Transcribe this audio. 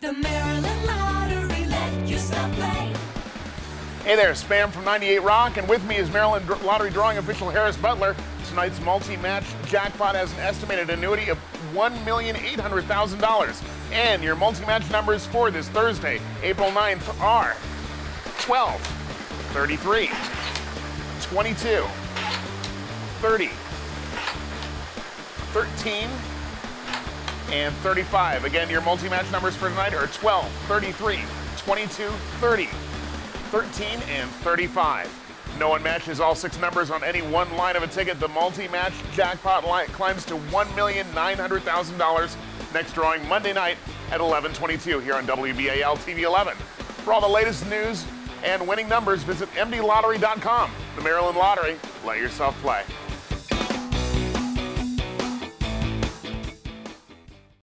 The Maryland Lottery let you stop play. Hey there, Spam from 98 Rock, and with me is Maryland Lottery drawing official Harris Butler. Tonight's multi-match jackpot has an estimated annuity of $1,800,000. And your multi-match numbers for this Thursday, April 9th are 12, 33, 22, 30, 13, and 35. Again, your multi-match numbers for tonight are 12, 33, 22, 30, 13, and 35. No one matches all six numbers on any one line of a ticket. The multi-match jackpot climbs to $1,900,000. Next drawing Monday night at 11:22 here on WBAL TV 11. For all the latest news and winning numbers, visit mdlottery.com. The Maryland Lottery. Let yourself play.